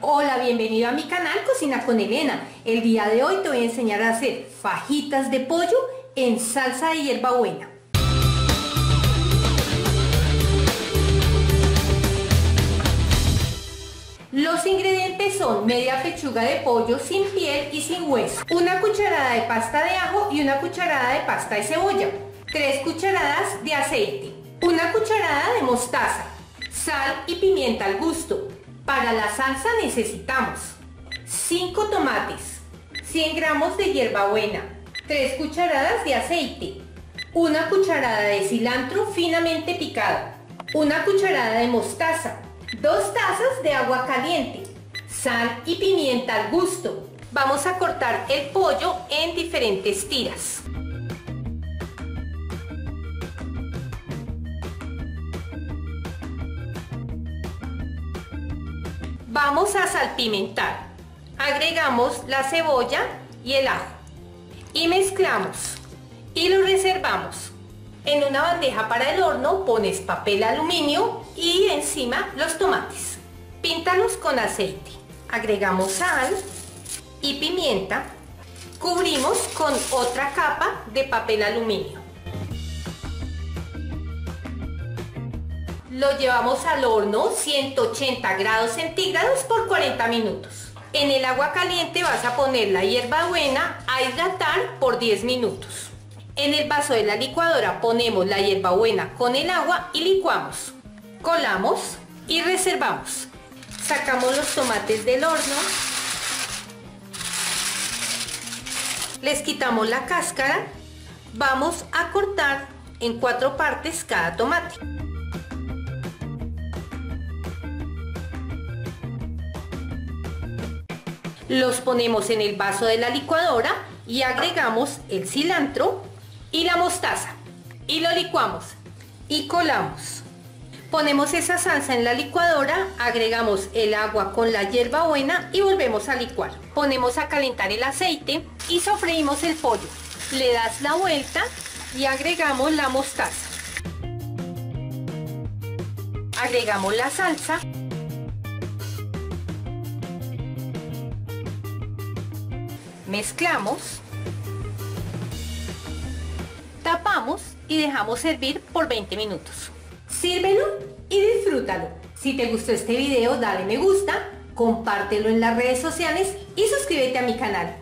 Hola, bienvenido a mi canal Cocina con Elena. El día de hoy te voy a enseñar a hacer fajitas de pollo en salsa de hierbabuena. Los ingredientes son media pechuga de pollo sin piel y sin hueso, una cucharada de pasta de ajo y una cucharada de pasta de cebolla, tres cucharadas de aceite, una cucharada de mostaza, sal y pimienta al gusto. Para la salsa necesitamos 5 tomates, 100 gramos de hierbabuena, 3 cucharadas de aceite, una cucharada de cilantro finamente picado, una cucharada de mostaza, 2 tazas de agua caliente, sal y pimienta al gusto. Vamos a cortar el pollo en diferentes tiras. Vamos a salpimentar. Agregamos la cebolla y el ajo y mezclamos y lo reservamos. En una bandeja para el horno pones papel aluminio y encima los tomates. Píntalos con aceite. Agregamos sal y pimienta. Cubrimos con otra capa de papel aluminio. Lo llevamos al horno 180 grados centígrados por 40 minutos. En el agua caliente vas a poner la hierbabuena a hidratar por 10 minutos. En el vaso de la licuadora ponemos la hierbabuena con el agua y licuamos. Colamos y reservamos. Sacamos los tomates del horno. Les quitamos la cáscara. Vamos a cortar en cuatro partes cada tomate. Los ponemos en el vaso de la licuadora y agregamos el cilantro y la mostaza y lo licuamos y colamos. Ponemos esa salsa en la licuadora, agregamos el agua con la hierbabuena y volvemos a licuar. Ponemos a calentar el aceite y sofreímos el pollo. Le das la vuelta y agregamos la mostaza. Agregamos la salsa Mezclamos. Tapamos y dejamos servir por 20 minutos. Sírvelo y disfrútalo. Si te gustó este video, dale me gusta, compártelo en las redes sociales y suscríbete a mi canal.